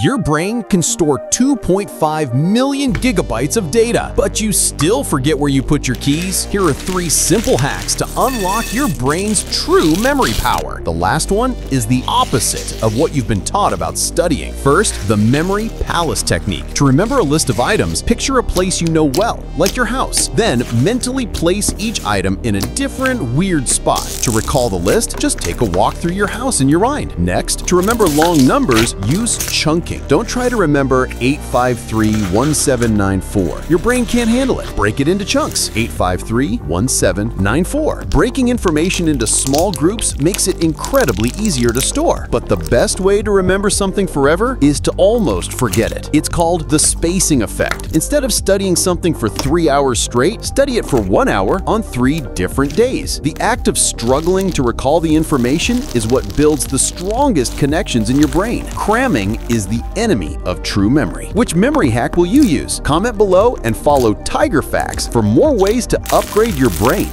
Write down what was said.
Your brain can store 2.5 million gigabytes of data, but you still forget where you put your keys? Here are three simple hacks to unlock your brain's true memory power. The last one is the opposite of what you've been taught about studying. First, the memory palace technique. To remember a list of items, picture a place you know well, like your house. Then, mentally place each item in a different, weird spot. To recall the list, just take a walk through your house in your mind. Next, to remember long numbers, use chunking. Don't try to remember 853-1794. Your brain can't handle it. Break it into chunks. 853-1794. Breaking information into small groups makes it incredibly easier to store. But the best way to remember something forever is to almost forget it. It's called the spacing effect. Instead of studying something for three hours straight, study it for one hour on three different days. The act of struggling to recall the information is what builds the strongest connections in your brain. Cramming is the enemy of true memory. Which memory hack will you use? Comment below and follow Tiger Facts for more ways to upgrade your brain.